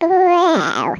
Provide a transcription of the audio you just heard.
Growl.